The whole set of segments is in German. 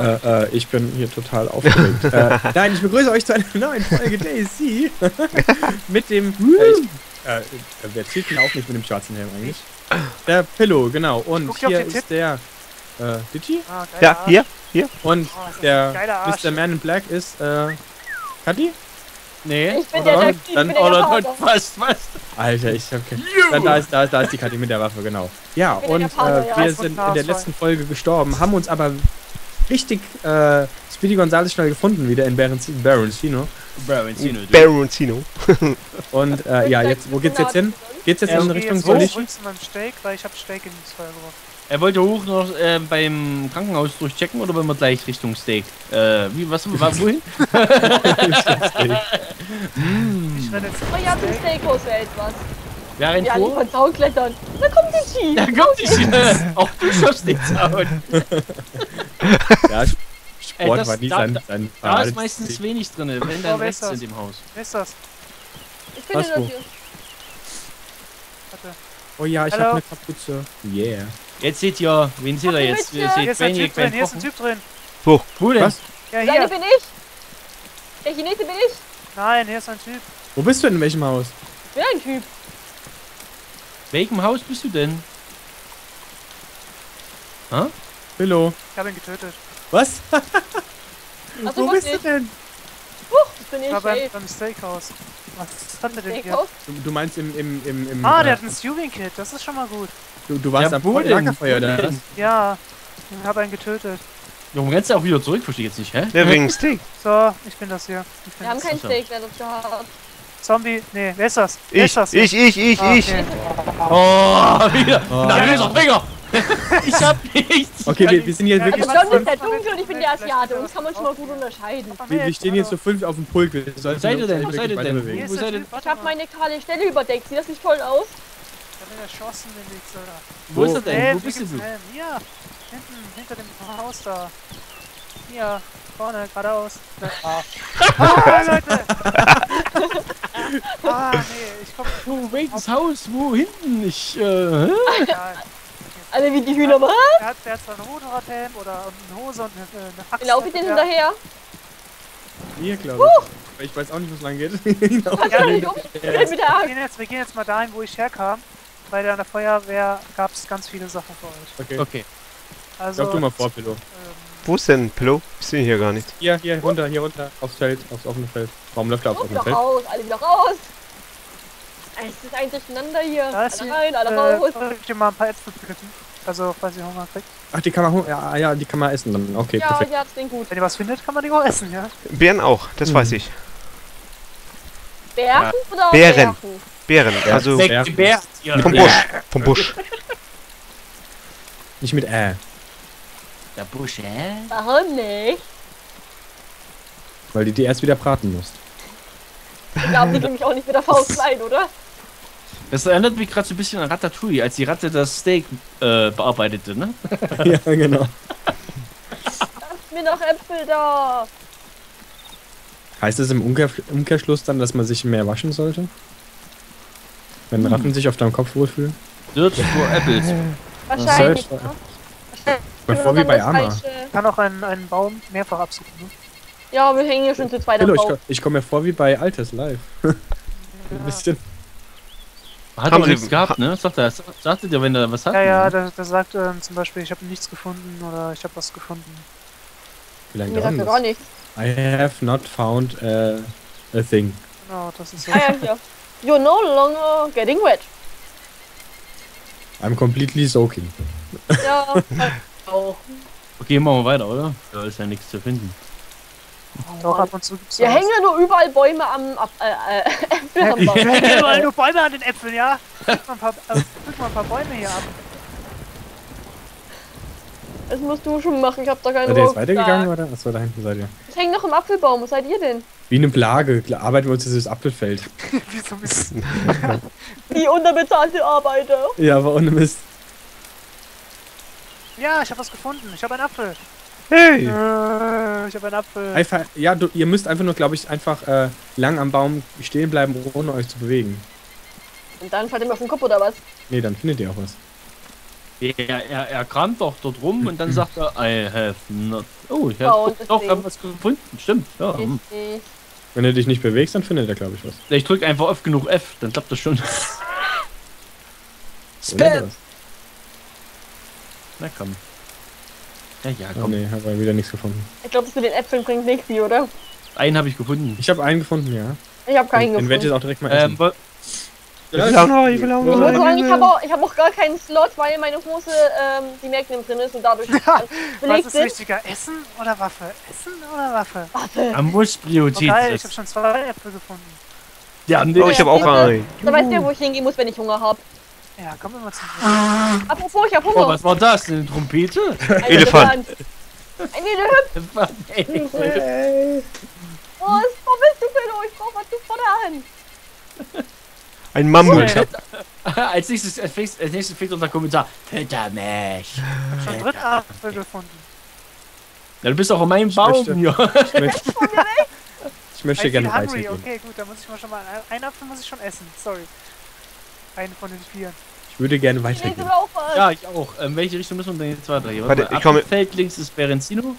Äh, äh, ich bin hier total aufgeregt. äh, nein, ich begrüße euch zu einer neuen Folge Daisy. mit dem. Äh, ich, äh, wer zählt denn auch nicht mit dem schwarzen Helm eigentlich? Der Pillow, genau. Und hier ist der. Äh, Digi? Ah, Ja, Arsch. hier, hier. Und Oh, der. Mr. Man in Black ist. Äh, Kathi? Nee, Ich bin oder? der- ich dann, bin der oder dann fast, fast. Alter, ich hab keine. Da, da, ist, da, ist, da ist die Kathi mit der Waffe, genau. Ja, Ich bin und der Vater, äh, ja. wir Alles sind in der letzten Folge gestorben, haben uns aber richtig äh, Speedy Gonzales schnell gefunden, wieder in Baroncino. Baroncino. Baroncino, du. Baroncino. Und äh, ja, jetzt, wo geht's jetzt hin? Geht's jetzt Ähm, in Ich Richtung du meinen Steak, weil ich hab Steak ins Feuer geworfen. Er wollte hoch noch äh, beim Krankenhaus durchchecken oder wollen wir gleich Richtung Steak? Äh, wie, was, war, wohin? Ich renne jetzt Oh ja, zum Steakhouse etwas. Wer rennt Ja, die vor? von Zaun klettern. Da kommt die Ski. Da kommt die Auch du schaffst nichts aus. Ja, Sport das- war nie da- sein, da- sein Da ist Parades- meistens wenig drin, wenn Oh, dann wer rechts ist in dem Haus. Wer ist das? Ich finde Was, das wo? hier. Warte. Oh ja, ich Hallo? hab eine Kapuze. Yeah. Jetzt seht ihr, wen seht ihr jetzt? Ihr Hier seht ist ein Typ drin, hier ist ein. Typ drin. Wo denn? Was? Ja, hier. bin ich. Der Chinese bin ich. Nein, hier ist ein Typ. Wo bist du denn in welchem Haus? Ich bin ein Typ. Welchem Haus bist du denn? Hallo. Ich habe ihn getötet. Was? Achso, Wo bist du nicht. denn? Huch, das bin Ich ich. war beim, beim Steakhouse. Was hat er denn hier? Steakhouse? Du, du meinst im, im, im, im Ah, äh, der hat ein Sewing-Kit, das ist schon mal gut. du, du warst Ja, am? Lagerfeuer, oder? Ja, ich habe einen getötet. Warum rennst du auch wieder zurück? Verstehe ich jetzt nicht, hä? Der wegen Steak. So, ich bin das hier. Ich bin Wir haben das. kein Achso. Steak mehr, das ist hart. Zombie. Nee, wer ist das? Wer Ich, ist das? ich, ich, ich, Ah, ich. Oh, wieder! Oh. Nervöser Finger! ich hab nichts! Okay, wir, wir sind jetzt Ja, wirklich zu John ist der Dunkel und ich bin der Asiate. Uns kann man schon mal gut unterscheiden. Wir, wir stehen jetzt zu fünf auf dem Pulk. Wir sollten seid ihr denn? Wo seid ihr denn? ist Wo seid ihr? Ich mal. meine kahle Stelle überdeckt. Sieht das nicht toll aus? Ich hab ihn erschossen, den Wichser. Wo ist er denn? Wo bist du? Hier, hinten, hinter dem Haus da. Hier, vorne, geradeaus. Ah, ah Leute! ah, nee, ich komm Wo, welches Haus? Wo hinten? Ich, äh, nicht. Alle wie die Hühner. Was? Der hat, der hat zwar einen Motorradhelm oder eine Hose und eine, eine Axt. Wie laufe ich denn Ja. hinterher? Hier, glaube ich. Aber Ich weiß auch nicht, wo es lang geht. Genau. Ja, ich um? Der Wir gehen, jetzt, wir gehen jetzt mal dahin, wo ich herkam. Bei der Feuerwehr gab es ganz viele Sachen für euch. Okay. Okay. Also, Sag du mal vor, ähm, Wo ist denn Pillow? Ich sehe hier gar nicht. Hier, hier, runter, hier runter. Aufs Feld, aufs offene Feld. Warum läuft er aufs offene Feld? raus. Alle wieder raus. Es ist ein Durcheinander hier. da ist Alle rein, alle äh, raus. soll ich dir mal ein paar Äpfel pflücken? Also, falls ihr Hunger kriegt. Ach, die kann man, ja, ja, die kann man essen dann. Okay, Ja, perfekt. hier hat's den gut. Wenn ihr was findet, kann man die auch essen, ja? Bären auch, das Mhm. weiß ich. Bären oder auch Bären. Bären, also Steak. Weg, die Bär! Ja. vom Busch. Vom Busch. Nicht mit äh. Der Busch, hä? Warum nicht? Weil du die erst wieder braten musst. Ich glaube, die kriegen mich auch nicht mit der Faust klein, oder? Das erinnert mich gerade so ein bisschen an Ratatouille, als die Ratte das Steak äh, bearbeitete, ne? ja, genau. Lasst mir noch Äpfel da. Heißt es im Umkehr Umkehrschluss dann, dass man sich mehr waschen sollte? Wenn Hm. Ratten sich auf deinem Kopf wohlfühlen? Search for Apples. Wahrscheinlich. Search ne? Bevor wie bei Das Arma. Falsche- Kann auch einen, einen Baum mehrfach absuchen. Ne? Ja, wir hängen hier schon zu zweit am Hallo, ich, ich komme mir vor wie bei Altes Live. Ein bisschen. Hat aber Sie- nichts gehabt, ne? Sagt er, sagte dir, wenn er was hat? Ja, ja, ne? der, der sagt ähm, zum Beispiel, ich habe nichts gefunden oder ich habe was gefunden. Wie lange Mir sagt dauert er gar das? nichts. I have not found uh, a thing. Genau, das ist so. Ah ja. You're no longer getting wet. I'm completely soaking. Ja, auch. Okay, machen wir weiter, oder? Da ist ja nichts zu finden. Doch, ab und zu gibt's Wir was. hängen ja nur überall Bäume am ab, äh, äh, Äpfel am Baum. Wir hängen überall nur Bäume an den Äpfeln, ja? Pflück mal ein paar, äh, mal ein paar Bäume hier ab. Das musst du schon machen, ich hab da keinen Seid ihr jetzt weitergegangen oder? Achso, da hinten seid ihr. Ich häng noch im Apfelbaum, wo seid ihr denn? Wie eine Plage. Arbeiten wir uns dieses Apfelfeld. Wie so ein bisschen. Die unterbezahlte Arbeiter. Ja, aber ohne Mist. Ja, ich habe was gefunden. Ich habe einen Apfel. Hey! Äh, ich habe einen Apfel. Einfach, ja, du, ihr müsst einfach nur, glaube ich, einfach äh, lang am Baum stehen bleiben, ohne euch zu bewegen. Und dann fällt ihm auf den Kopf oder was? Nee, dann findet ihr auch was. Er, er, er kam doch dort rum und dann sagt er, I have not. Oh, ich habe Oh, doch was gefunden. Stimmt. Ja. Richtig. Wenn du dich nicht bewegst, dann findet er, glaube ich, was. Ich drücke einfach oft genug F, dann klappt das schon. Spam! Na komm. Ja, ja, Oh komm. nee, habe wieder nichts gefunden. Ich glaube, das mit den Äpfeln bringt nichts, oder? Einen habe ich gefunden. Ich habe einen gefunden, ja. Ich habe keinen Den werde ich gefunden. auch direkt mal essen. Ähm, Ich will auch noch, ich will auch Ich muss noch. sagen, ich habe auch, ich hab auch gar keinen Slot, weil meine Hose ähm, die Magnum drin ist und dadurch Was ist ist. wichtiger? Essen oder Waffe? Essen oder Waffe? Warte, man muss Oh, Priorität geil, ich habe schon zwei Äpfel gefunden. Ja, nee. Oh, ich habe auch einen. da weißt du ja, wo ich hingehen muss, wenn ich Hunger habe. Ja, komm immer zum Apropos, ich habe Oh, Hunger. was war das? Eine Trompete? Ein Elefant. Ein Elefant. Hey. Oh, wo bist du, Pillow? Ich brauch was zu futtern. Ein Mammut. als nächstes, als nächstes, als nächstes fehlt unser Kommentar. Fütter mich. schon dritten Apfel gefunden. Ja, du bist auch auf meinem Baum möchte- hier. Ich möchte, ich möchte gerne weitergehen. Okay, gut, dann muss ich mal schon mal. Einen Apfel muss ich schon essen. Sorry. Einen von den vier. Ich würde gerne Ich weitergehen. auch was. Ja, ich auch. Ähm, welche Richtung müssen wir denn jetzt weiter hier? Warte, ich komme- Feld links ist Berenzino.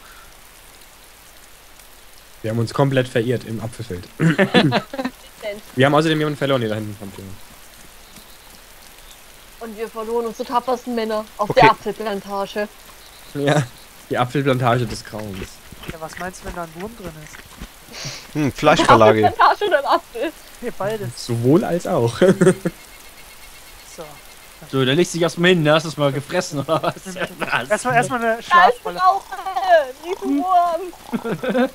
Wir haben uns komplett verirrt im Apfelfeld. Wir haben außerdem jemanden verloren, der da hinten kommt. Junge. Und wir verloren unsere tapfersten Männer auf Okay. der Apfelplantage. Ja, die Apfelplantage des Grauens. Ja, was meinst du, wenn da ein Wurm drin ist? Hm, Fleischverlage. Apfelplantage oder ein Apfel? Nee, beides. Sowohl als auch. So. Da legst du dich erstmal hin, ne? Hast du es mal gefressen oder was? Erstmal erstmal eine Schlafrolle. Rauche! Riesenwurm!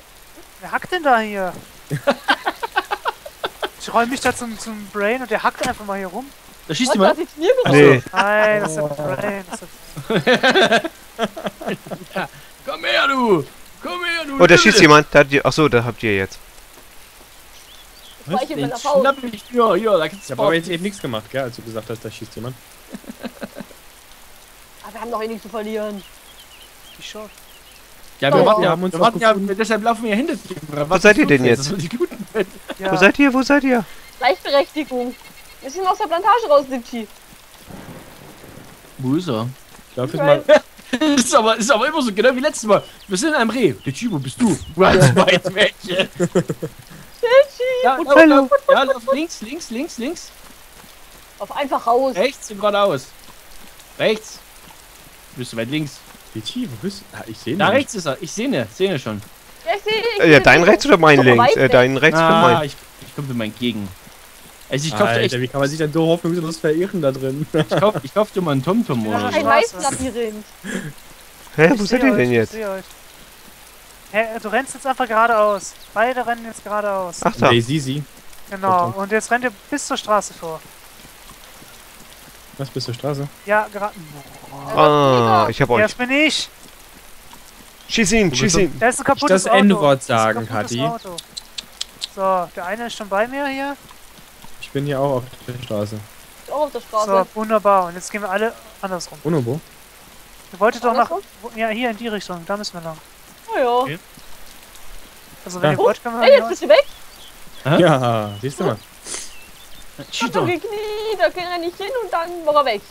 Wer hackt denn da hier? ich räume mich da zum, zum Brain und der hackt einfach mal hier rum. Da schießt jemand. Nee. Nein, das ist der Brain. Das ist der Komm her, du! Komm her, du! Oh, da schießt jemand. Da, hat die- ach so, da habt ihr jetzt. Das ich Den schnapp ich mir. Ja, da kannst Ich du habe aber jetzt eben nichts gemacht, gell, als du gesagt hast, da schießt jemand. Aber wir haben doch eh nichts zu verlieren. Ich schon. Ja, wir Oh. warten Wir ja, haben uns wir warten ja, deshalb laufen wir ja hinter dir. Wo seid ihr denn jetzt? Ja. Wo seid ihr? Wo seid ihr? Gleichberechtigung. Wir sind aus der Plantage raus, Dipchi. Wo ist er? Ich laufe jetzt mal. ist, aber, ist aber immer so, genau wie letztes Mal. Wir sind in einem Reh. Der Chi, wo bist du? Ganz weit weg. Ja, lauf, lauf, ja, lauf links, links, links, links. Auf einfach raus. Rechts und geradeaus. Rechts. Bist du weit links? Pichi, wo bist du? Ah, ich sehe ihn Da nicht. rechts ist er. Ich sehe ne, sehe ne schon. Ja, ich sehe ich Äh, ja, seh dein rechts oder mein links? Äh, dein rechts oder Ah, mein? ich, ich komme dir mal entgegen. Also ich kauf dir echt, wie kann man sich denn so hoffnungslos verirren da drin? ich kauf, ich kauf dir mal einen TomTom oder Ja, so. Ein. Weißlabyrinth. Hä, wo seh seid ihr denn ich jetzt? seh euch. Hä, du rennst jetzt einfach geradeaus. Beide rennen jetzt geradeaus. Ach da. Nee, Sisi. Genau. Und jetzt rennt ihr bis zur Straße vor. Was bist du, Straße? Ja, gerade. Ah, ich hab euch. das bin ich. Schieß ihn, schieß ihn. Da ist ein kaputtes das Auto. N-Wort sagen. Auto. So, der eine ist schon bei mir hier. Ich bin hier auch auf der Straße. Auch auf der So, Straße. wunderbar. Und jetzt gehen wir alle andersrum. Unobo? Ihr wolltet doch nach. Ja, hier in die Richtung. Da müssen wir lang. Oh ja. Okay. Also, wenn Ja. ihr wollt, können wir Hey, jetzt bist du weg. Ja, siehst du mal. Ich hab Cheater. doch gekniet, da renn ich hin und dann war er weg.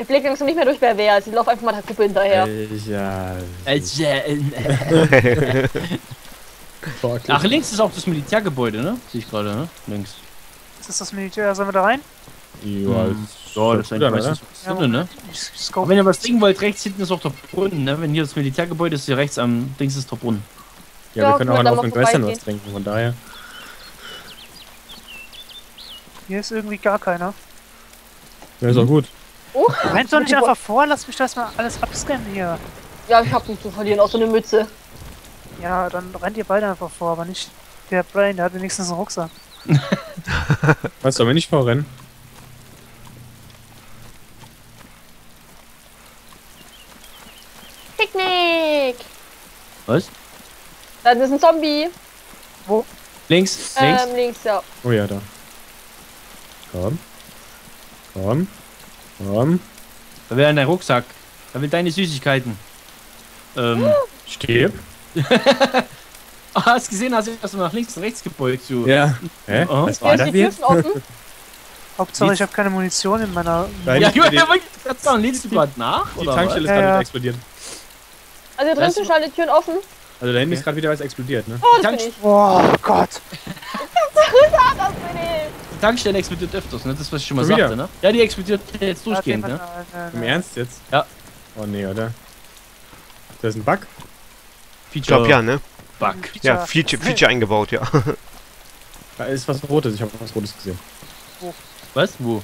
Ich blick langsam nicht mehr durch, wer wer ist. Ich lauf einfach mal der Gruppe hinterher. Ja. Also, äh. Ach, links ist auch das Militärgebäude, ne? Sehe ich gerade, ne? Links. ist das das Militär. Sollen wir da rein? Ja, Hm. Ja, das ist oder? was drin, ne? Ich Aber wenn ihr was trinken wollt, rechts hinten ist auch der Brunnen, ne? Wenn hier das Militärgebäude ist, hier rechts am Dings ist der Brunnen. Ja, Ja, wir können auch noch mal Western was trinken, von daher. Hier ist irgendwie gar keiner. Ja, ist auch gut. Oh, Rennt doch nicht einfach vor, lass mich das mal alles abscannen hier. Ja, ich hab nichts zu verlieren, außer eine Mütze. Ja, dann rennt ihr beide einfach vor, aber nicht der Brain, der hat wenigstens einen Rucksack. Was sollen wir nicht vorrennen? Picknick! Was? Da ist ein Zombie. Links, links. Ähm, links, ja. Oh ja, da. Komm. Komm. Komm. Da will dein Rucksack. Da will deine Süßigkeiten. Ähm. Stirb. Ah, hast gesehen, hast du nach links und rechts gebeugt, so. Ja. Hä? Oh. Was war Hier da ist die jetzt? Hauptsache, ich habe keine Munition in meiner. Da Ja, hinten ja, die, wollte ich gerade sagen, lädst du gerade nach? die oder Tankstelle ist Ja, gerade ja. wieder explodiert. Also drin Das- sind alle Türen offen. Also da hinten Okay. ist gerade wieder was explodiert, ne? Oh, das Tank- bin ich. Oh Gott. Ja, das bin ich. Die Tankstelle explodiert öfters, ne? Das, was ich schon mal Schon wieder? sagte, ne? Ja, die explodiert jetzt durchgehend, ne? Im. Ernst jetzt? Ja. Oh nee, oder? Das ist ein Bug? Ich glaube ja, ne? Bug. Ja, Feature, Feature eingebaut, ja. Da ist was Rotes, ich habe was Rotes gesehen. Was? Wo?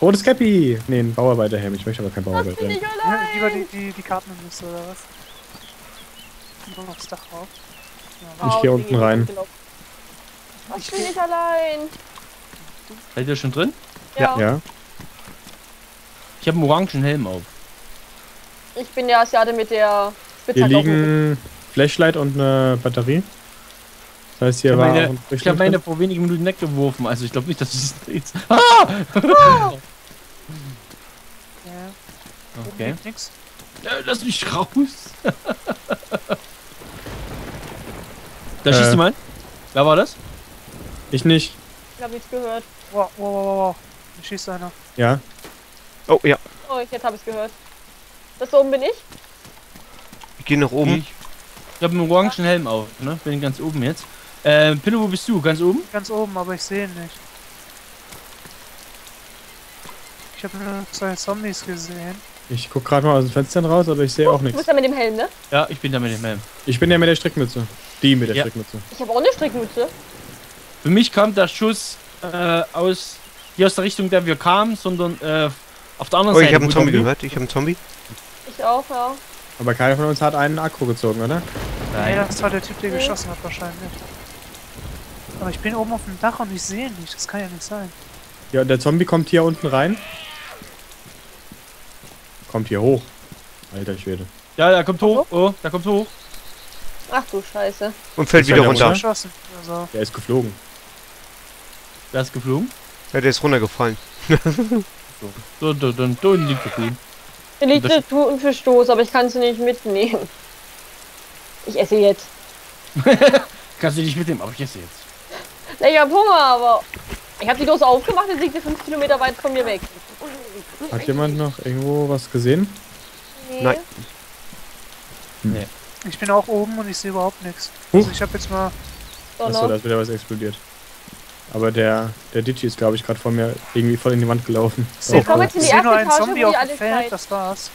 Rotes Cappy! Nee, ein Bauarbeiterhelm, ich möchte aber kein Das bin Bauarbeiterhelm. ich Ja, allein. lieber die, die, die Kartenmünze oder was? Nur aufs Dach rauf. Ja, Ich geh unten rein. genau. Ich bin nicht allein. Seid ihr schon drin? Ja. Ja? Ich habe einen orangen Helm auf. Ich bin der Asiate mit der Hier Spitzhacke auf dem Rücken. liegen Flashlight und eine Batterie. Das heißt, hier Ich hab war meine- auch ein Ich habe meine vor wenigen Minuten weggeworfen, also ich glaube nicht, dass es jetzt. Ah! Okay. Okay. Liegt nix. Äh, Lass mich raus! da schießt Äh. jemand. Wer war das? Ich nicht. Ich habe nichts gehört. Wow, wow, wow, wow, wow. Da schießt einer. Ja. Oh, ja. Oh, jetzt habe ich gehört. Das da oben bin ich. Ich gehe nach oben. Ich, ich habe einen orangen Helm auf, ne? Bin ganz oben jetzt. Äh, Pillow, wo bist du? Ganz oben? Ganz oben, aber ich sehe ihn nicht. Ich habe nur zwei Zombies gesehen. Ich guck gerade mal aus den Fenstern raus, aber ich sehe auch Du nichts. bist ja mit dem Helm, ne? Ja, ich bin da mit dem Helm. Ich bin ja mit der Strickmütze. Die mit der Ja. Strickmütze. Ich habe auch eine Strickmütze. Für mich kam der Schuss äh, aus, nicht aus der Richtung, der wir kamen, sondern äh, auf der anderen Oh, Seite. ich habe einen Zombie gehört. Ich habe einen Zombie. Ich auch, ja. Aber keiner von uns hat einen Akku gezogen, oder? Nee, Nein. das war der Typ, der geschossen hat wahrscheinlich. Aber ich bin oben auf dem Dach und ich sehe ihn nicht. Das kann ja nicht sein. Ja, der Zombie kommt hier unten rein. Kommt hier hoch. Alter Schwede. Ja, der kommt hoch. Oh, der kommt hoch. Ach du Scheiße. Und fällt Ist wieder ja der runter. Runter? Also, Der ist geflogen. Der ist geflogen. Ja, der ist runtergefallen. So, da, dann, da liegt der Grün. Hier liegt Das- eine Tutenfischstoß, aber ich kann sie nicht mitnehmen. Ich esse jetzt. Kannst du nicht mitnehmen, aber ich esse jetzt. Na, ich hab Hunger, aber ich habe die Dose aufgemacht und liegt sie fünf Kilometer weit von mir weg. Hat jemand noch irgendwo was gesehen? Nee. Nein. ich bin auch oben und ich sehe überhaupt nichts. Huch. Also ich habe jetzt mal. Achso, da ist wieder was explodiert. Aber der, der Digi ist, glaube ich, gerade vor mir irgendwie voll in die Wand gelaufen. Ich sehe Oh, komm nur, jetzt in ich die nur erste einen Etage, Zombie wo auf die dem alle Feld, Zeit- das war's.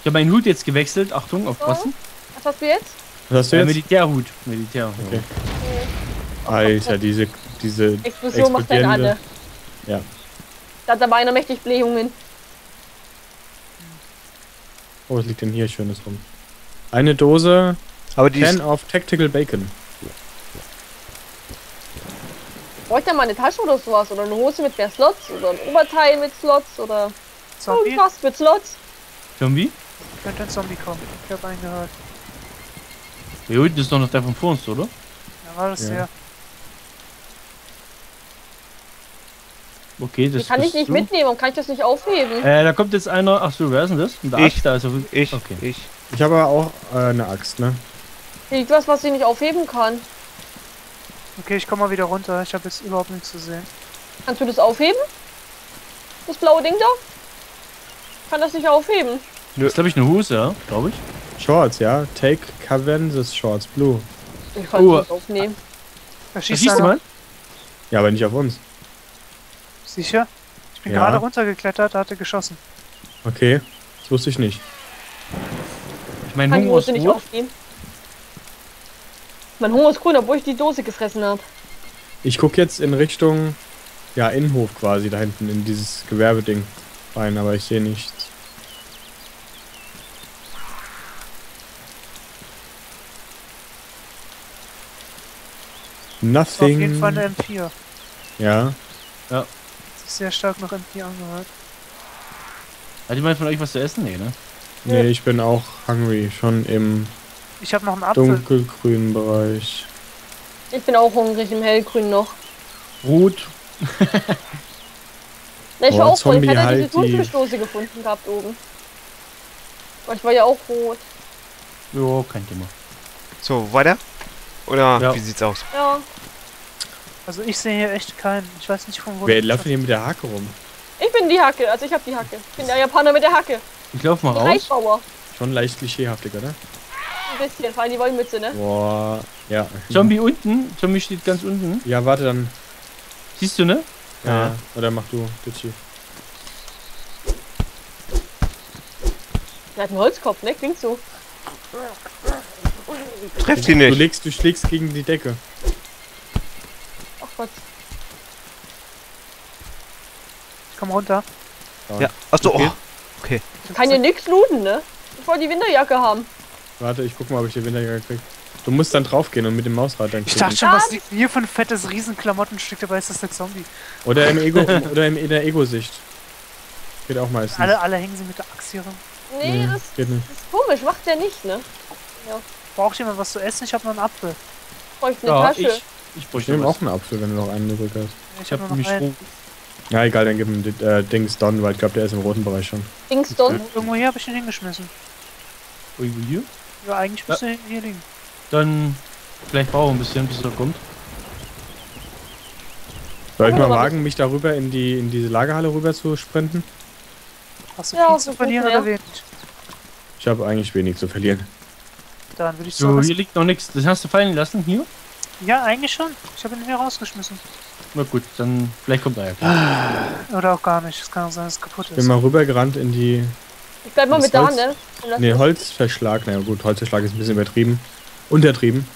Ich habe meinen Hut jetzt gewechselt. Achtung, aufpassen. Was hast du jetzt? Was hast du jetzt? Militärhut. Militärhut. Okay. Alter, diese, diese Explosion macht halt alle. Ja. Da hat aber einer mächtig Blähungen. Oh, was liegt denn hier Schönes rum? Eine Dose Aber die Can ist, of Tactical Bacon. Bräuchte er mal eine Tasche oder sowas? Oder eine Hose mit mehr Slots? Oder ein Oberteil mit Slots? Oder Zombie? irgendwas mit Slots? Zombie? Könnte ein Zombie kommen. Ich habe einen gehört. Der Hut ist doch noch der von vor uns, oder? Ja, war das Ja. der? Okay, das Die kann ich nicht du. mitnehmen. Warum kann ich das nicht aufheben? Äh, da kommt jetzt einer. Ach so, wer ist denn das? Und der Ich. Axt, da ist er. ich, Okay. ich. Ich habe aber auch äh, eine Axt, ne? Hier liegt was, was ich nicht aufheben kann. Okay, ich komme mal wieder runter. Ich habe jetzt überhaupt nichts zu sehen. Kannst du das aufheben? Das blaue Ding da? Kann das nicht aufheben? Das ist, glaube ich, eine Hose, ja? Glaube ich. Shorts, ja. Take Cavendish Shorts Blue. Ich kann Oh. nicht aufnehmen. Da Da schießt schießt einer. jemand? Ja, aber nicht auf uns. Sicher? Ich bin Ja. gerade runtergeklettert, da hat er geschossen. Okay. Das wusste ich nicht. Ich mein Kann die Hunger ist Hose nicht aufnehmen. Mein Hunger ist grün, obwohl ich die Dose gefressen habe. Ich gucke jetzt in Richtung, ja, Innenhof quasi, da hinten in dieses Gewerbeding rein, aber ich sehe nichts. War auf jeden Nothing. Fall eine M4. Ja. Das ist sehr stark nach M4 angehört. Hat jemand von euch was zu essen? Nee, ne? Nee, ich bin auch hungry, schon im Ich habe noch einen Apfel. dunkelgrünen Bereich. Ich bin auch hungrig im hellgrün noch. Rot. Ne, ich war auch voll. Ich Zombie, hatte halt diese die- Thunfischdose gefunden gehabt oben. Aber ich war ja auch rot. Ja, kein Thema. So, weiter? Oder Ja. wie sieht's aus? Ja. Also ich sehe hier echt keinen. Ich weiß nicht von wo. Wer läuft denn hier mit der Hake rum? Ich bin die Hacke, also ich hab die Hacke. Ich bin der Japaner mit der Hacke. Ich lauf mal raus. Reichbauer. Schon leicht klischeehaftig, oder? Ein bisschen, vor allem die Wollmütze, ne? Boah, ja. Zombie unten. Zombie steht ganz unten. Ja, warte dann. Siehst du, ne? Ja. ja. Oder mach du, Ditchi. Der hat einen Holzkopf, ne? Klingt so. Trefft Du nicht. legst, du schlägst gegen die Decke. Ach Gott. Ich komm runter. Ja. Achso, Okay. oh. Kann hier nix looten, ne? Ich wollte die Winterjacke haben. Warte, ich guck mal, ob ich die Winterjacke krieg. Du musst dann draufgehen und mit dem Mausrad dann Ich dachte schon, Ah, was liegt denn hier für ein fettes Riesenklamottenstück dabei? Ist das der Zombie? Oder im Ego, oder im, in der Ego-Sicht. Geht auch meistens. Alle, alle hängen sie mit der Axt hier rum. Nee, das geht nicht. ist komisch. Macht der nicht, ne? Braucht jemand was zu essen? Ich habe noch einen Apfel. Bräuchte eine Ja, Tasche. ich. Ich Ich bräuchte nehme was. auch einen Apfel, wenn du noch einen übrig hast. Ich Ich habe hab nur noch nämlich einen. Ja, egal, dann gib ihm die, äh, Dings Don, weil ich glaube, der ist im roten Bereich schon. Dingston. Irgendwo hier habe ich den hingeschmissen. Irgendwo hier. Ja, eigentlich müsste er hier liegen. Dann. Vielleicht brauchen wir ein bisschen, bis er kommt. Soll ich mal wagen, mich darüber in die in diese Lagerhalle rüber zu sprinten? Hast du Ja, viel so zu verlieren ja. oder wenig? Ich habe eigentlich wenig zu verlieren. Dann würde ich So, so. hier liegt noch nichts. Das hast du fallen lassen. Hier? Ja, eigentlich schon. Ich habe ihn hier rausgeschmissen. Na gut, dann. Vielleicht kommt er ja. Oder auch gar nicht. Es kann auch sein, dass es kaputt Bin ist. mal rübergerannt in die. Ich bleib mal Das mit da, Holz- ne? Ne, Holzverschlag. Naja, gut, Holzverschlag ist ein bisschen übertrieben. Untertrieben.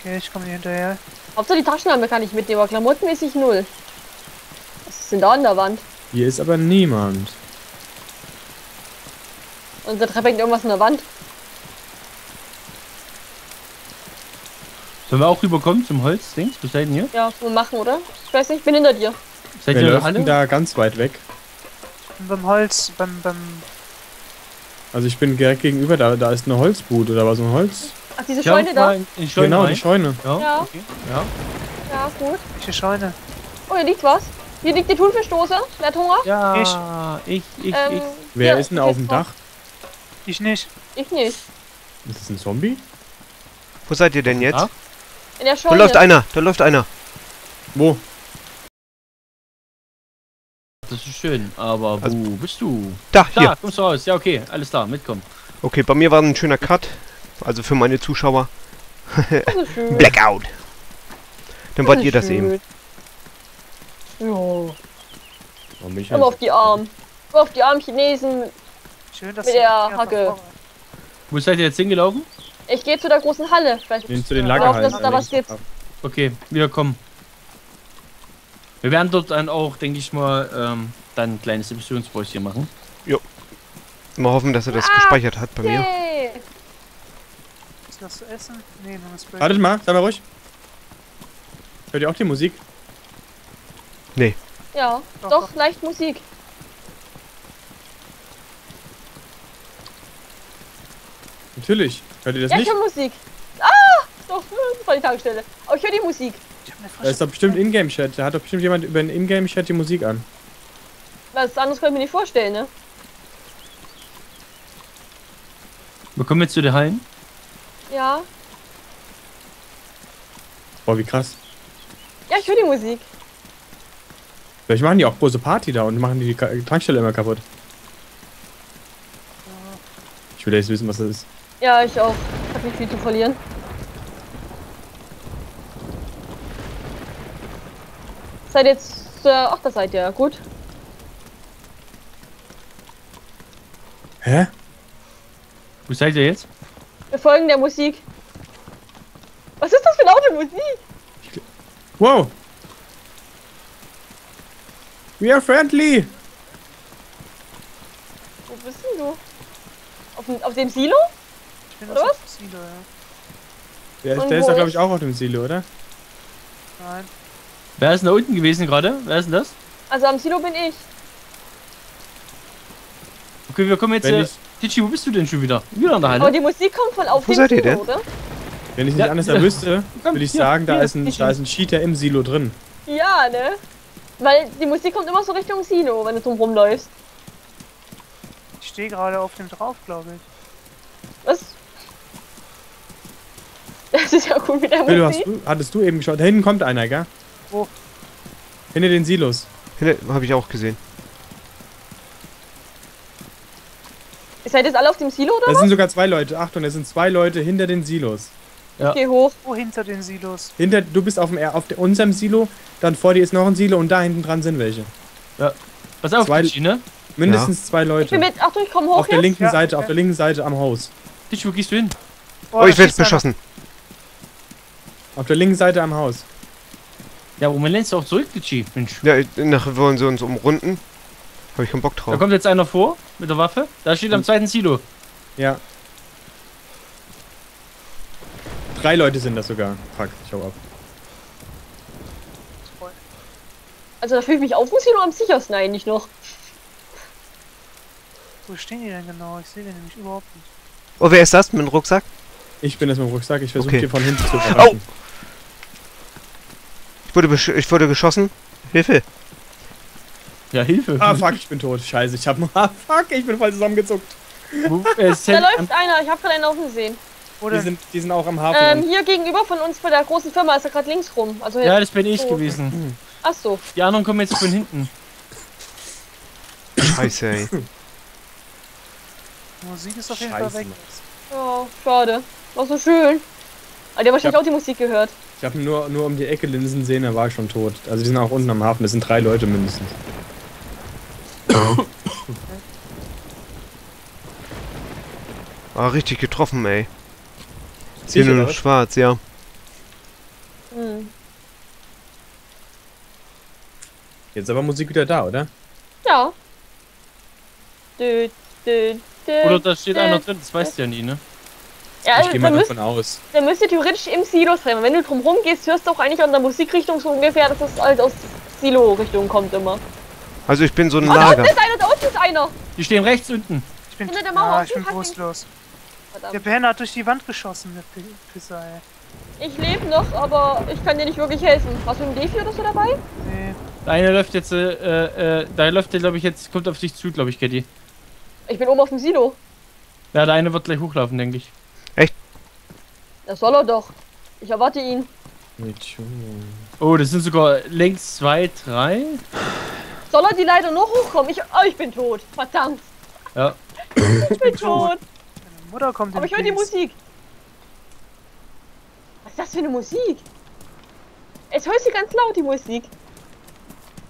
Okay, ich komme hier hinterher. Hauptsache die Taschenlampe kann ich mitnehmen, aber klamottenmäßig null. Was ist denn da an der Wand? Hier ist aber niemand. Und der Treppe hängt irgendwas an der Wand. Sollen wir auch rüberkommen zum Holzdings? Bis dahin hier? Ja, wir machen, oder? Ich weiß nicht, ich bin hinter dir. Seid Wer ihr alle? da ganz weit weg? Und beim Holz, beim, beim. Also ich bin direkt gegenüber, da, da ist eine Holzbude oder was, ein Holz? Ach, diese Ja, Scheune da? die Scheune genau, rein. die Scheune. Ja, Ja. okay. Ja. Ja, gut. Welche Scheune? Oh, hier liegt was. Hier liegt die Thunfischdose. Wer hat Hunger? Ja, ich, ich, Ähm, ich. Wer hier, ist denn auf dem Dach? Ich nicht. Ich nicht. Ist das ein Zombie? Wo seid ihr denn jetzt? Ah. In der Da Scheune. läuft einer, da läuft einer. Wo? Das ist schön, aber wo Also- bist du? Da, Da, hier. kommst du raus. Ja, okay, alles da, mitkommen. Okay, bei mir war ein schöner Cut. Also für meine Zuschauer. Blackout. Dann wollt ihr das schön. sehen. Ja. Warum bin ich Immer auf die Arme. Immer auf die armen Chinesen. Schön, dass Mit du der Hacke. Wo seid ihr jetzt hingelaufen? Ich gehe zu der großen Halle. Ich Den, nicht. zu den Lagerhallen. dass es da was gibt. Okay, wir kommen. Wir werden dort dann auch, denke ich mal, ähm, dann ein kleines Emissionspäuschen machen. Mal hoffen, dass er das gespeichert hat bei mir. Yay. Ist das zu essen? Nee, das Spray. Wartet mal, sei mal ruhig. Hört ihr auch die Musik? Ja, Doch, doch, leicht Musik. Natürlich. Hört ihr das Ja, ich nicht? höre Musik. Ah! Doch, das war die Tankstelle. Aber ich höre die Musik. Ich hab eine Da frische ist doch bestimmt Ingame-Chat. Da hat doch bestimmt jemand über den Ingame-Chat die Musik an. Was anderes kann ich mir nicht vorstellen, ne? Wir kommen jetzt zu den Hallen. Ja. Boah, wie krass. Ja, ich höre die Musik. Vielleicht machen die auch große Party da und machen die, Tankstelle immer kaputt. Ich will jetzt wissen, was das ist. Ja, ich auch. Ich hab nicht viel zu verlieren. Seid jetzt. Äh, ach, da seid ihr. Gut. Hä? Wo seid ihr jetzt? Wir folgen der Musik. Was ist das für laute Musik? Wow! We are friendly! Wo bist denn du? Auf, dem- auf dem Silo? Ich bin Oder aus dem Silo, ja. Der, Und der ist doch, glaube ich, auch auf dem Silo, oder? Nein. Wer ist denn da unten gewesen gerade? Wer ist denn das? Also am Silo bin ich. Okay, wir kommen jetzt. Wenn Äh, ich, Titschi, wo bist du denn schon wieder? Wieder an der Aber Halle? die Musik kommt von auf Wo dem seid ihr Silo, denn? oder? wenn ich nicht Ja, anders ja. wüsste, würde ich hier, sagen, da, hier, ist ein, da ist ein Cheater im Silo drin. Ja, ne? Weil die Musik kommt immer so Richtung Silo, wenn du drum rumläufst. Ich stehe gerade auf dem drauf, glaube ich. Was? Das ist ja cool mit der Musik. du, hattest du eben geschaut? Da hinten kommt einer, gell? Wo? Hinter den Silos. Habe ich auch gesehen. Ihr seid jetzt alle auf dem Silo oder? Da sind sogar zwei Leute. Achtung, da sind zwei Leute hinter den Silos. Ja. Geh hoch. Wo hinter den Silos? Hinter, du bist auf, dem, auf der, unserem Silo, dann vor dir ist noch ein Silo und da hinten dran sind welche. Pass auf, Zwei- Tichi, ne? Mindestens zwei Ich bin Leute. mit. Achtung, ich komme hoch Auf der jetzt. linken Ja, Seite, ja. auf der linken Seite am Haus. Tichi, wo gehst du hin? Oh, da ich werde beschossen. Auf der linken Seite am Haus. Ja, wo man du auch zurück, Tichi? Mensch. Ja, nachher wollen sie uns umrunden. Habe ich keinen Bock Da drauf. kommt jetzt einer vor mit der Waffe. Da steht am zweiten Silo. Ja. Drei Leute sind das sogar. Fuck, ich hau ab. Also da fühle ich mich auf dem Silo am sichersten eigentlich noch. Wo stehen die denn genau? Ich sehe den nämlich überhaupt nicht. Oh, wer ist das mit dem Rucksack? Ich bin das mit dem Rucksack, ich versuche Okay. hier von hinten zu überraschen. Ich wurde, besch- ich wurde geschossen. Hilfe. Ja, Hilfe. Ah, fuck, ich bin tot. Scheiße, ich hab. Ah, fuck, ich bin voll zusammengezuckt. Wo, äh, Da läuft einer. Ich habe gerade einen laufen gesehen. Wo Die sind, die sind auch am Hafen. Ähm, hier gegenüber von uns bei der großen Firma ist er gerade links rum. Also ja, das bin ich So. gewesen. Ach so. Die anderen kommen jetzt von hinten. Scheiße, ey. Die Musik ist auf jeden Scheiße. Fall weg. Ja, schade. War so schön. Aber der hat wahrscheinlich Ja. auch die Musik gehört. Ich habe nur, nur um die Ecke Linsen sehen, da war ich schon tot. Also die sind auch unten am Hafen, das sind drei Leute mindestens. Ah, richtig getroffen, ey. Sicher, nur oder noch was? schwarz, ja. Hm. Jetzt aber Musik wieder da, oder? Ja. Dö, dö, dö, Oder da steht dö. einer drin, das weißt du ja nie, ne? Ja, ich gehe mal da, müsst, davon aus. da müsst ihr theoretisch im Silo sein. Wenn du drum rum gehst, hörst du auch eigentlich an der Musikrichtung so ungefähr, dass es halt aus Silo-Richtung kommt immer. Also ich bin so ein Oh, da Lager. unten ist einer, da unten ist einer. Die stehen rechts unten. Ich bin, Hinter der Mauer, ah, ich bin bewusstlos. Der. Penner hat durch die Wand geschossen, der P- Pisser, ey. Ich lebe noch, aber ich kann dir nicht wirklich helfen. Hast du einen Defi oder so dabei? Nee. Der eine läuft jetzt, äh, äh, da läuft der, glaube ich, jetzt, kommt auf dich zu, glaube ich, Kitty. Ich bin oben auf dem Silo. Ja, der eine wird gleich hochlaufen, denke ich. Das soll er doch. Ich erwarte ihn. Oh, das sind sogar links zwei, drei. Soll er die Leiter nur hochkommen? Ich, oh, ich bin tot. Verdammt. Ja. Ich bin tot. Deine Mutter kommt Aber ich höre die. Musik. Was ist das für eine Musik? Jetzt hörst du ganz laut die Musik.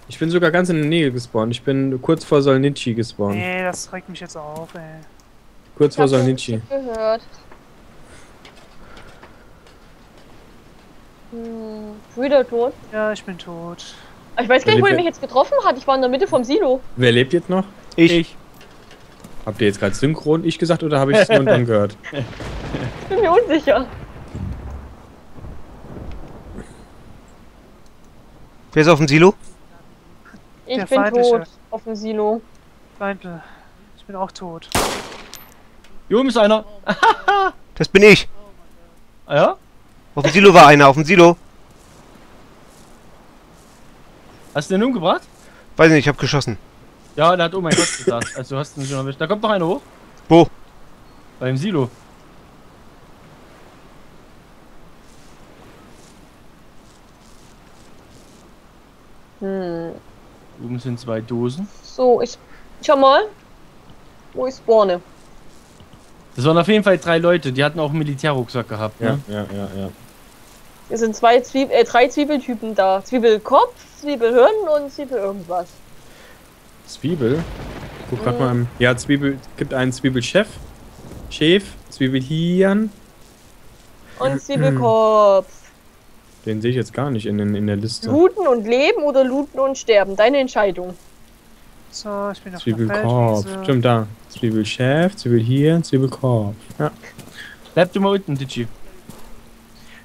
Ich bin sogar ganz in der Nähe gespawnt. Ich bin kurz vor Solnichi gespawnt. Nee, das regt mich jetzt auf, ey. Kurz vor Ich hab Solnichi. Gehört. Hm, wieder tot. Ja, ich bin tot. Ich weiß gar nicht, wo Wer er mich jetzt getroffen hat. Ich war in der Mitte vom Silo. Wer lebt jetzt noch? Ich. Habt ihr jetzt gerade synchron ich gesagt oder habe ich es nur dann gehört? Ich bin mir unsicher. Wer ist auf dem Silo? Ich Der bin feindliche. tot auf dem Silo. Feindle. Ich bin auch tot. Ist einer. Das bin ich. Ah, ja? Auf dem Silo war einer, auf dem Silo. Hast du den umgebracht? Weiß nicht, ich hab geschossen. Ja, der hat oh mein Gott gesagt. Also du hast ihn schon erwischt. Da kommt noch einer hoch. Wo? Beim Silo. Hm. Oben sind zwei Dosen. So, ich. Schau mal. Wo ich spawne. Das waren auf jeden Fall drei Leute, die hatten auch einen Militärrucksack gehabt, Ja, ne? ja, ja, ja. Hier sind zwei Zwieb äh, drei Zwiebeltypen da. Zwiebelkopf, Zwiebelhirn und Zwiebel irgendwas. Zwiebel. Ich guck grad mal im. Ja, Zwiebel. Gibt einen Zwiebelchef. Chef. Zwiebelhirn. Und Zwiebelkopf. Den sehe ich jetzt gar nicht in, den, in der Liste. Looten und leben oder looten und sterben. Deine Entscheidung. So, ich bin auf der Zwiebelkorb. Feldwiese. Stimmt da. Zwiebelchef, Zwiebelhirn, Zwiebelkorb. Ja. Bleib du mal unten, Digi.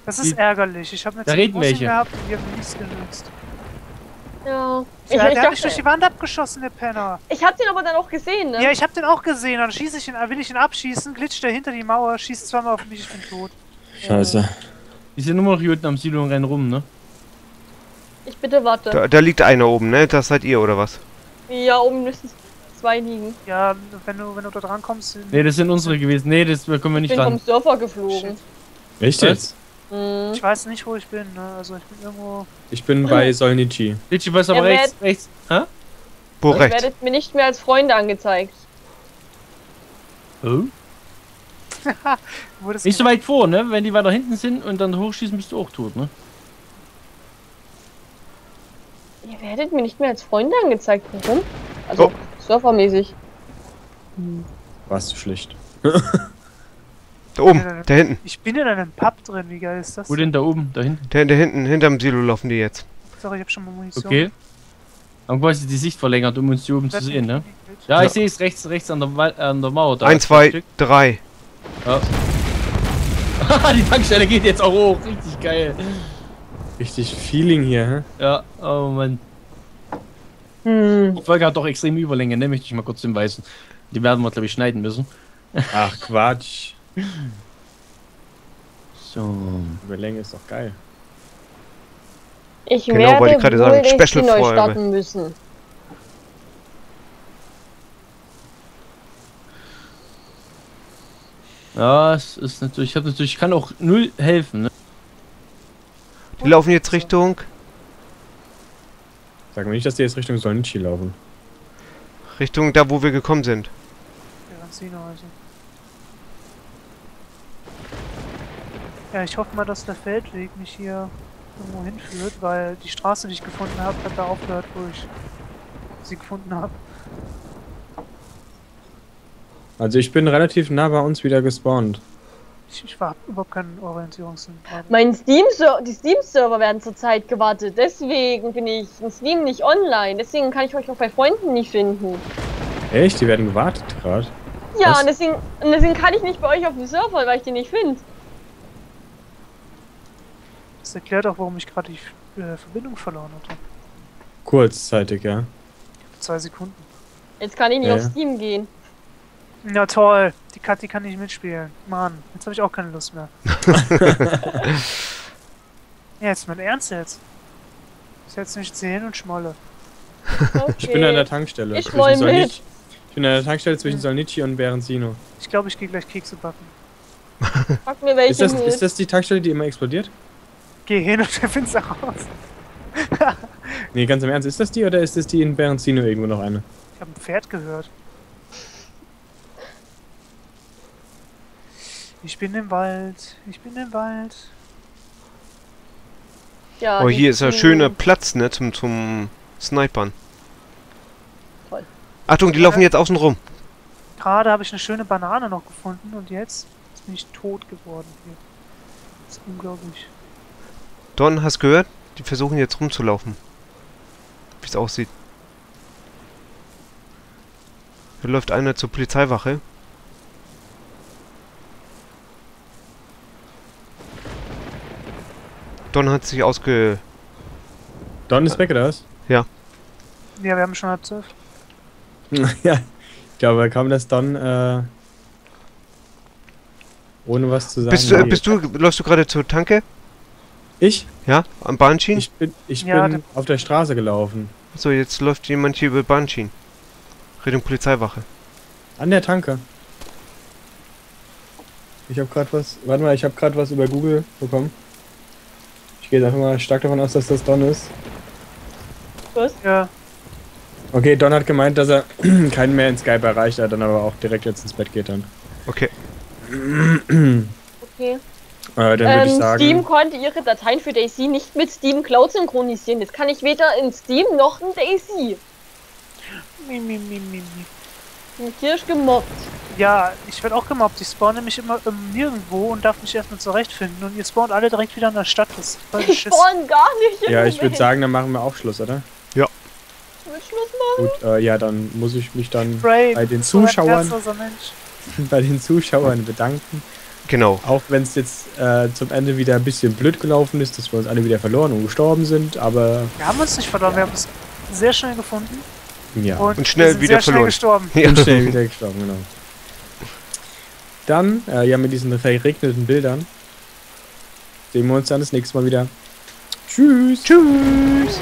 Das ist Die- ärgerlich. Ich habe eine Da reden welche. gehabt und die haben nichts genützt. Ja. Ich, Ja, ich, der hat mich durch die Wand abgeschossen, der Penner. ich hab den aber dann auch gesehen, ne? Ja, ich hab den auch gesehen. Dann schieße ich ihn, will ich ihn abschießen, glitscht er hinter die Mauer, schießt zweimal auf mich, ich bin tot. Scheiße. Die sind nur noch hier unten am Silo und rennen rum, ne? Ich bitte warte. Da, da liegt einer oben, ne? Das seid ihr, oder was? Ja, oben müssen zwei liegen. Ja, wenn du, wenn du da dran kommst. Ne, das sind unsere gewesen. Ne, das da kommen wir Ich nicht bin vom ran. Surfer geflogen. Echt Was? jetzt? Hm. Ich weiß nicht, wo ich bin, ne? Also ich bin irgendwo. Ich bin bei Solnici. Litchi, was aber Er rechts, rechts. Hä? Wo Ihr rechts? werdet mir nicht mehr als Freunde angezeigt. Oh. Nicht so weit vor, ne? Wenn die weiter hinten sind und dann hochschießen, bist du auch tot, ne? Ihr werdet mir nicht mehr als Freunde angezeigt. Warum? Also, Oh. surfermäßig. Warst du schlicht. Da oben, da hinten. Ich bin in einem Pub drin, wie geil ist das? Wo denn da oben? Da hinten? Da, da hinten, hinterm Silo laufen die jetzt. Sorry, ich hab schon mal Munition. Okay. Haben quasi die Sicht verlängert, um uns hier oben zu sehen, ne? Ja, Ja. ich sehe es rechts, rechts an der, Wal- an der Mauer. Da ein zwei, Stück. drei. die Tankstelle geht jetzt auch hoch. Richtig geil. Richtig Feeling hier, hä? Ja, oh Mann. Hm. Die Folge hat doch extrem Überlänge, ne? Möchte ich mal kurz hinweisen. Die werden wir, glaube ich, schneiden müssen. Ach, Quatsch. So. Überlänge ist doch geil. Ich Genau, werde wollte ich gerade wohl sagen. Special neu starten müssen. Ja, es ist natürlich, ich habe natürlich, ich kann auch null helfen, ne? Die laufen jetzt Richtung, Sag mir nicht, dass die jetzt Richtung Solnici laufen. Richtung da, wo wir gekommen sind. Garanzino also. Ja, ich hoffe mal, dass der Feldweg mich hier irgendwo hinführt, weil die Straße, die ich gefunden habe, hat da aufgehört, wo ich sie gefunden habe. Also ich bin relativ nah bei uns wieder gespawnt. Ich, ich war überhaupt keinen Orientierungssinn. Mein Steam die Steam-Server werden zurzeit gewartet. Deswegen bin ich in Steam nicht online. Deswegen kann ich euch auch bei Freunden nicht finden. Echt? Die werden gewartet gerade. Ja, und deswegen, und deswegen kann ich nicht bei euch auf dem Server, weil ich die nicht finde. Das erklärt auch, warum ich gerade die äh, Verbindung verloren hatte. Kurzzeitig, ja. Zwei Sekunden. Jetzt kann ich nicht Ja, auf. Steam gehen. Na toll, die Kathi kann nicht mitspielen. Mann, jetzt habe ich auch keine Lust mehr. ja, jetzt mein Ernst jetzt. Ich setze mich hin und schmolle. Okay. Ich bin an der Tankstelle. Ich zwischen woll Solnici- mit. Ich bin an der Tankstelle zwischen Solnici und Berenzino. Ich glaube, ich gehe gleich Kekse backen. Frag mir welche Ist das, mit. ist das die Tankstelle, die immer explodiert? Geh hin und find's raus. Nee, ganz im Ernst, ist das die oder ist das die in Berenzino irgendwo noch eine? Ich habe ein Pferd gehört. Ich bin im Wald. Ich bin im Wald. ja, Oh, hier ist ein schöner Platz, ne, zum, zum Snipern. Toll. Achtung, die laufen jetzt außen rum. Gerade habe ich eine schöne Banane noch gefunden und jetzt bin ich tot geworden hier. Das ist unglaublich. Don, hast gehört? Die versuchen jetzt rumzulaufen. Wie es aussieht. Hier läuft einer zur Polizeiwache. Don hat sich ausge... Don ist weg, oder was? Ja, wir haben schon halb zwölf. ja. Ich glaube, kaum das Don, äh, ohne was zu sagen. Bist du, bist du, läufst du gerade zur Tanke? Ich? Ja? Am Bahnschienen? Ich bin, ich Ja, bin auf der Straße gelaufen. So, jetzt läuft jemand hier über Bahnschienen. Richtung Polizeiwache. An der Tanke. Ich habe gerade was. Warte mal, ich habe gerade was über Google bekommen. Ich gehe einfach mal stark davon aus, dass das Don ist. Ja, Okay, Don hat gemeint, dass er keinen mehr in Skype erreicht hat, dann aber auch direkt jetzt ins Bett geht dann. Okay. Okay. Äh, dann würde ich Ähm, sagen. Steam konnte ihre Dateien für Daisy nicht mit Steam Cloud synchronisieren. Jetzt kann ich weder in Steam noch in Daisy. Und hier ist gemobbt. ja ich werde auch gemobbt. Ich spawn nämlich immer ähm, nirgendwo und darf mich erstmal zurechtfinden. Und ihr spawnt alle direkt wieder in der Stadt. Das ist voll Ich spawn gar nicht. ja, ich würde sagen, dann machen wir auch Schluss, oder? Schluss machen. Gut, äh, ja, dann muss ich mich dann Brain, bei den Zuschauern, bei den Zuschauern bedanken. Genau. Auch wenn es jetzt äh, zum Ende wieder ein bisschen blöd gelaufen ist, dass wir uns alle wieder verloren und gestorben sind, aber Wir haben uns nicht verloren. Wir haben uns sehr schnell gefunden. ja, Und, Und schnell wir sind wieder sehr schnell verloren. gestorben. Ja. bin schnell wieder gestorben, genau. Dann, äh, ja, mit diesen verregneten Bildern sehen wir uns dann das nächste Mal wieder. Tschüss. Tschüss.